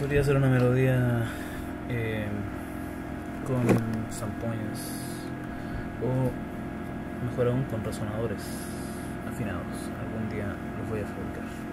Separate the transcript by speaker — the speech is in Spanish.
Speaker 1: Podría ser una melodía eh, con zampoñas o mejor aún con resonadores afinados. Algún día los voy a fabricar.